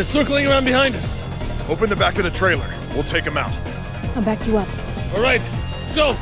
They're circling around behind us. Open the back of the trailer. We'll take them out. I'll back you up. All right, go.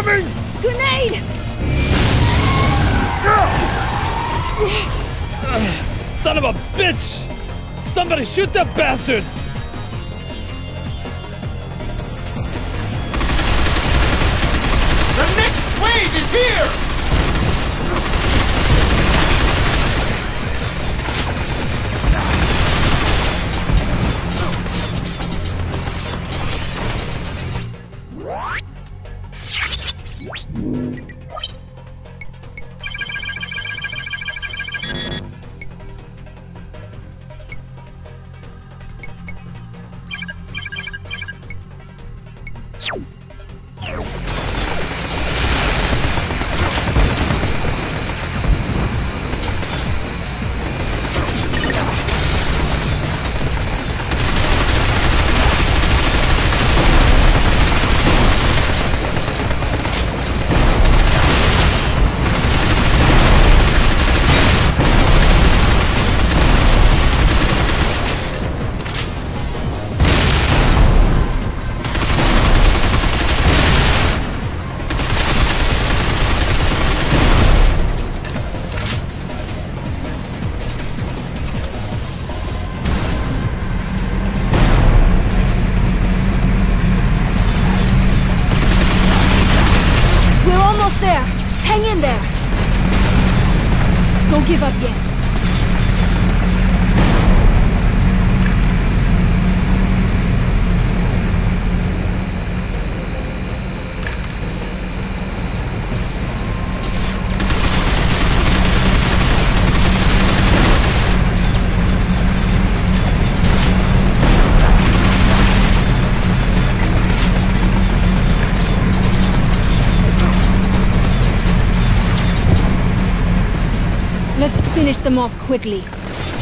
Incoming! Grenade! Son of a bitch! Somebody shoot that bastard! Give up yet. Finish them off quickly.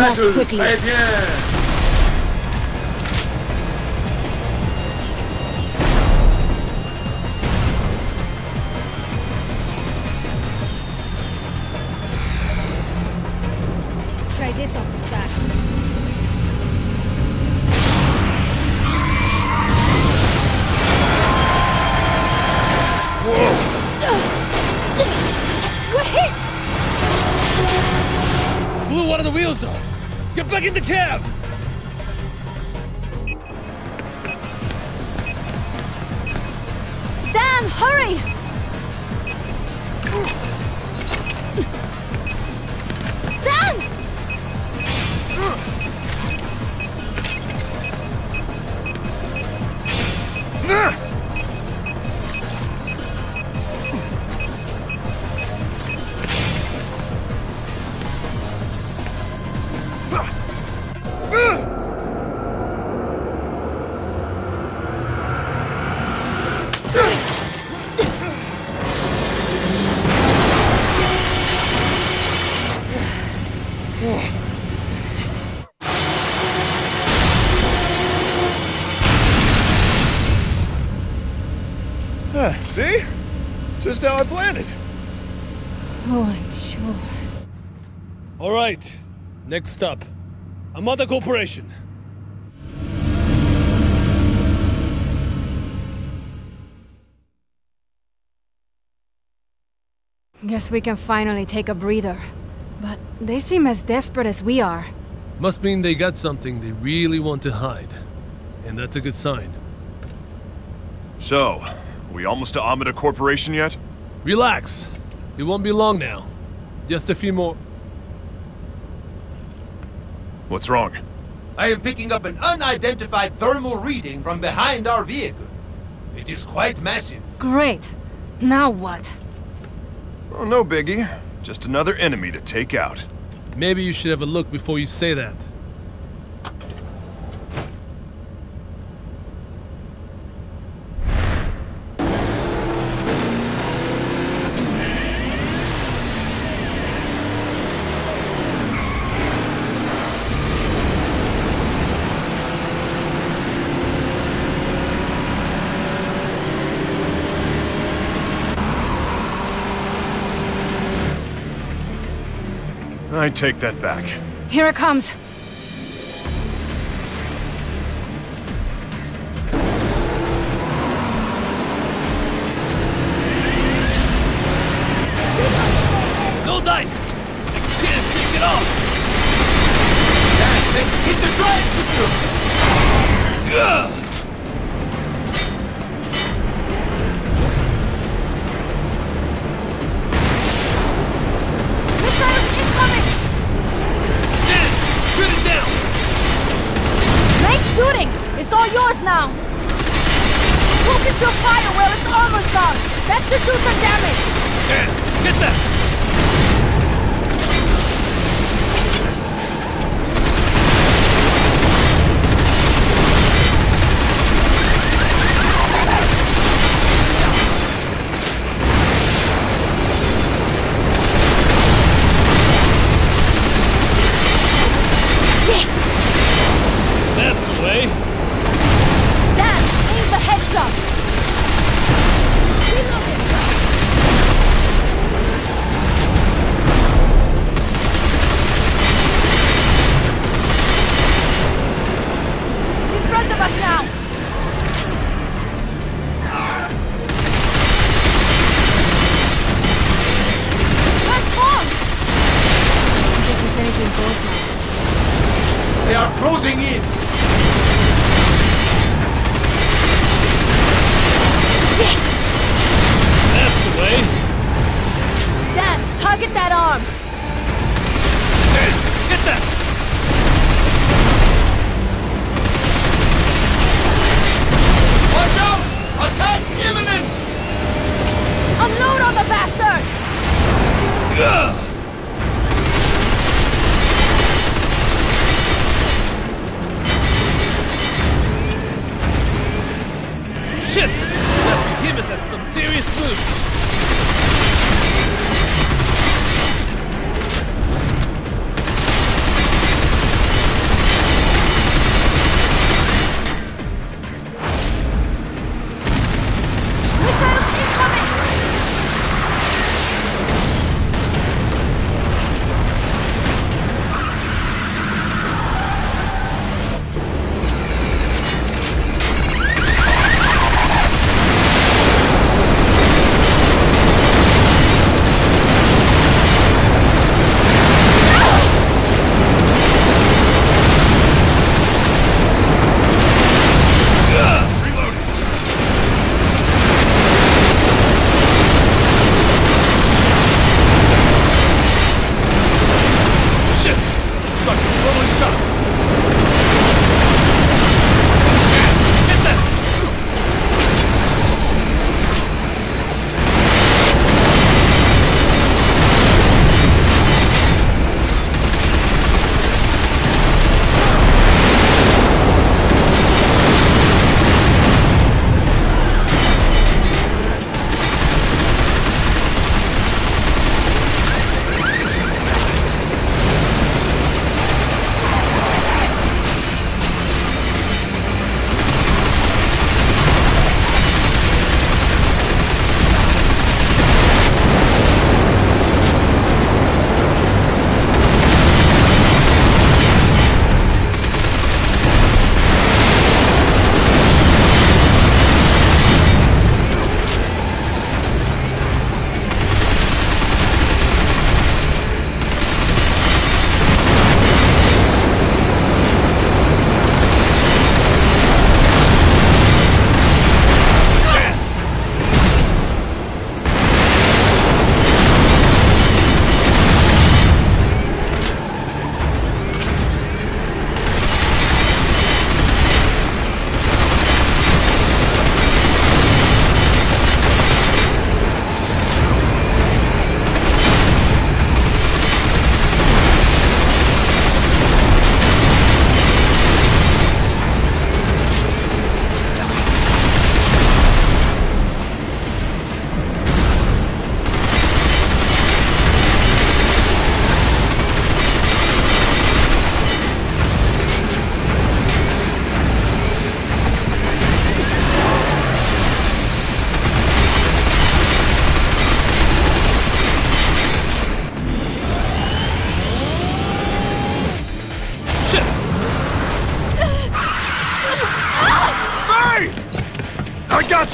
Them off quickly. Hurry! Next up, Amada Corporation. Guess we can finally take a breather. But they seem as desperate as we are. Must mean they got something they really want to hide. And that's a good sign. So, we almost to Amada Corporation yet? Relax. It won't be long now. Just a few more. What's wrong? I am picking up an unidentified thermal reading from behind our vehicle. It is quite massive. Great. Now what? Oh, no biggie. Just another enemy to take out. Maybe you should have a look before you say that. I take that back. Here it comes. Go die! Can't take it off! Dan, hit the drive system! Ugh! Shooting! It's all yours now! Focus your fire where its armor's gone! That should do some damage! Dennis, get that! That's the way! Dan, target that arm! Dennis, get that! Watch out! Attack imminent! Unload on the bastard! Ugh! Shit! Behemoth has some serious moves!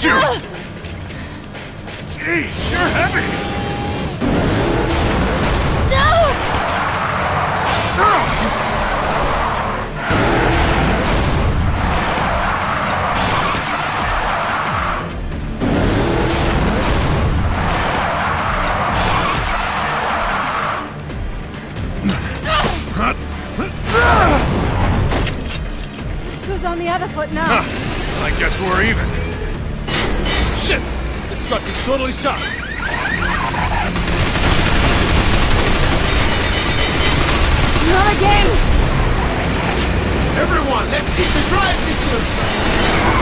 You! Ah! Jeez, you're heavy! No! This was on the other foot now. I guess we're even truck is totally stuck. Not again! Everyone, let's keep the drive system!